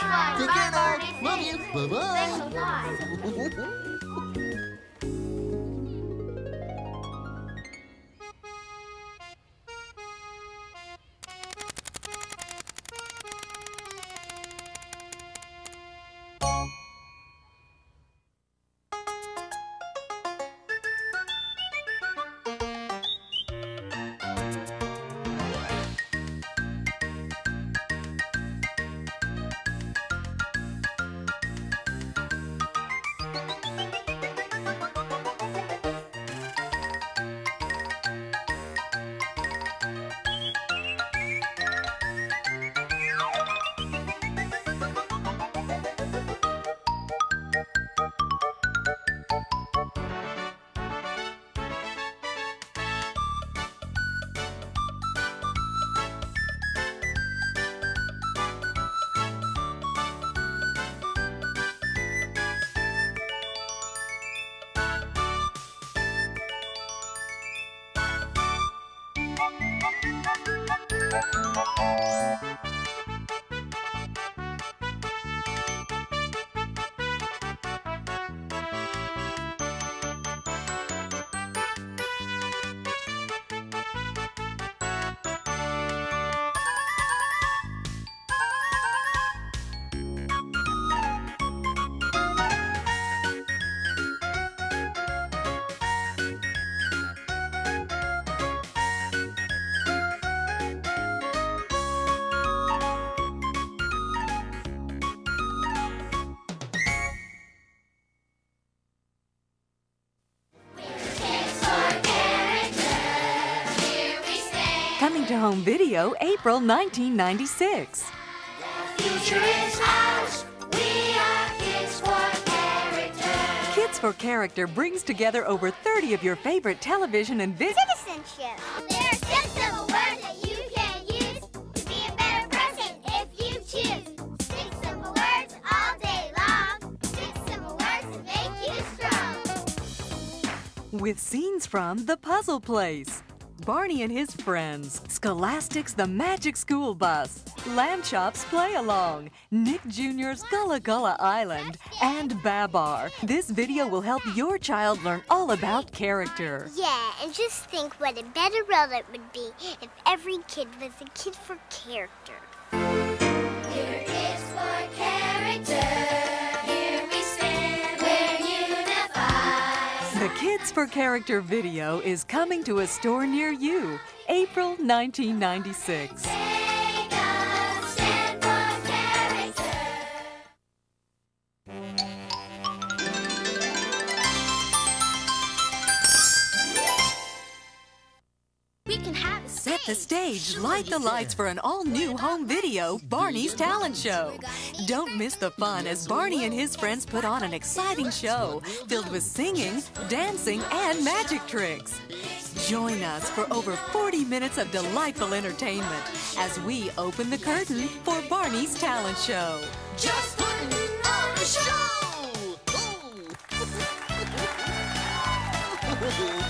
fun. Take care Bye, now. Love you. Bye-bye. Bye. Coming to home video April 1996. Future is ours. We are kids for character. Kids for Character brings together over 30 of your favorite television and video. Citizenship. There are six words that you can use to be a better person if you choose. Six simple words all day long. Six simple words to make you strong. With scenes from The Puzzle Place, Barney and his friends, Scholastic's The Magic School Bus, Lamb Chop's Play Along, Nick Jr.'s Gullah Gullah Island, and Babar. This video will help your child learn all about character. Yeah, and just think what a better world it would be if every kid was a kid for character. The Kids for Character video is coming to a store near you, April 1996. the stage, light the lights for an all-new home video, Barney's Talent Show. Don't miss the fun as Barney and his friends put on an exciting show filled with singing, dancing, and magic tricks. Join us for over 40 minutes of delightful entertainment as we open the curtain for Barney's Talent Show. Just putting on the show!